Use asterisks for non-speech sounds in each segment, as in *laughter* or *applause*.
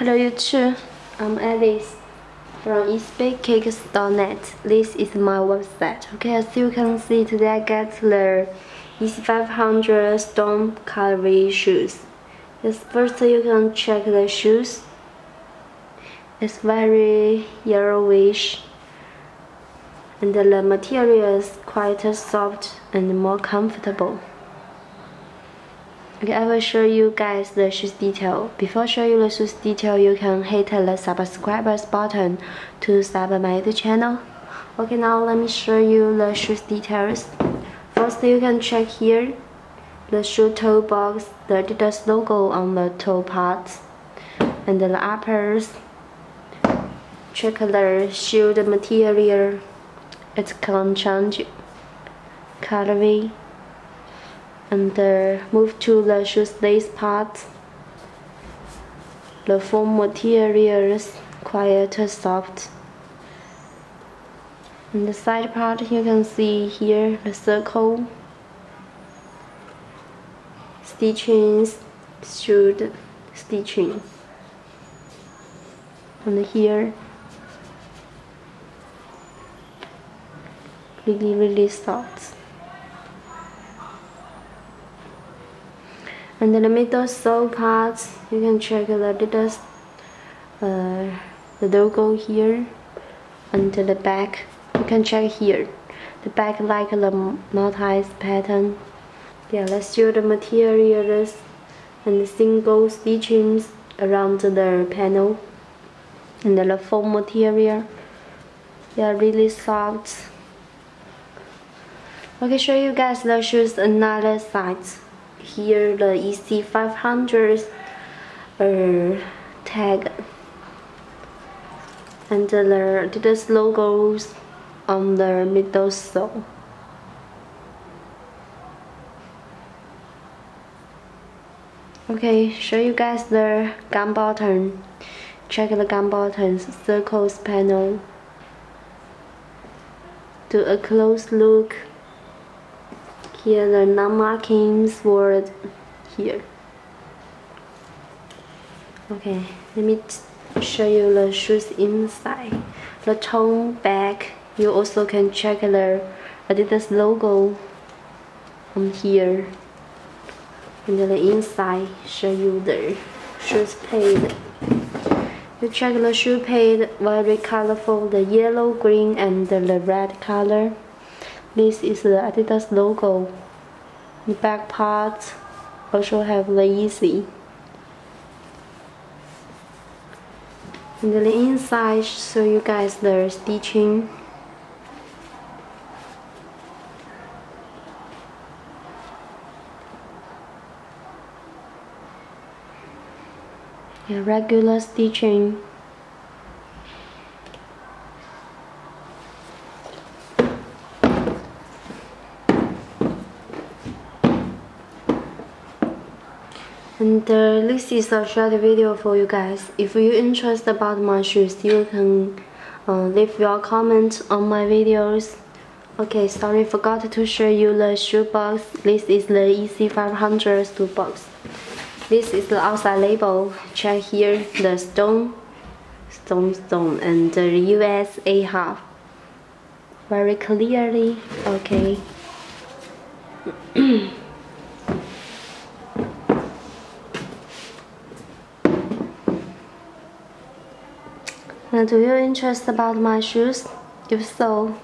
Hello YouTube, I'm Alice from yeezybaykicks.net. This is my website. Okay, as you can see today I got the Yeezy 500 Stone Colorway shoes. Yes, first you can check the shoes. It's very yellowish and the material is quite soft and more comfortable. Okay, I will show you guys the shoes detail. Before show you the shoes detail, you can hit the subscribers button to sub my channel. Okay, now let me show you the shoes details. First, you can check here the shoe toe box, the Adidas logo on the toe part, and the uppers. Check the shoe material. It can change colorway and move to the shoes lace part. The foam material is quite soft. And the side part you can see here the circle stitchings should stitching and here really really soft and the middle sole part you can check the little uh, the logo here and the back. You can check here. The back like the multi pattern. Yeah let's show the materials and the single stitchings around the panel. And the foam material. Yeah really soft. Okay show you guys the shoes another side here the Yeezy 500 uh, tag and the Adidas logos on the middle sole. Okay, show you guys the gum button. Check the gum button's circles panel. Do a close look here the non-markings word here. Okay let me show you the shoes inside. The tone back you also can check the Adidas logo on here. And the inside show you the shoes pad you check the shoe pad very colorful the yellow green and the red color this is the Adidas logo. The back part also have the Yeezy. And the inside show you guys the stitching. Yeah, regular stitching. And uh, this is a short video for you guys. If you're interested about my shoes you can uh, leave your comment on my videos. Okay sorry forgot to show you the shoe box. This is the Yeezy 500 shoe box. This is the outside label. Check here the stone stone stone and the USA half. Very clearly okay *clears throat* And do you interest about my shoes? If so,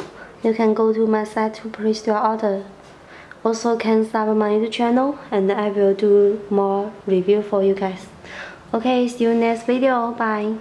you can go to my site to place your order. Also can sub my YouTube channel and I will do more review for you guys. Okay, see you next video. Bye.